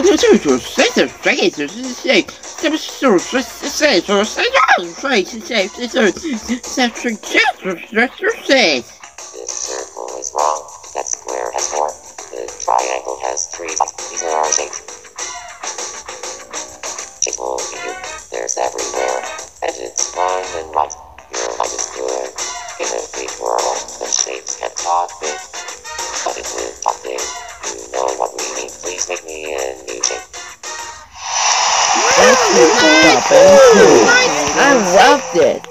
我就是说谁的谁就是谁，这不是说谁谁说谁让谁是谁是谁谁是谁谁是谁。 This circle is wrong. That square has four. The triangle has three sides. These are our shapes. Shape will be you. There's everywhere. And it's fine and right. Your mind is good. In a big world, the shapes can talk big. But if we talk big, make me a new. That's. I love this.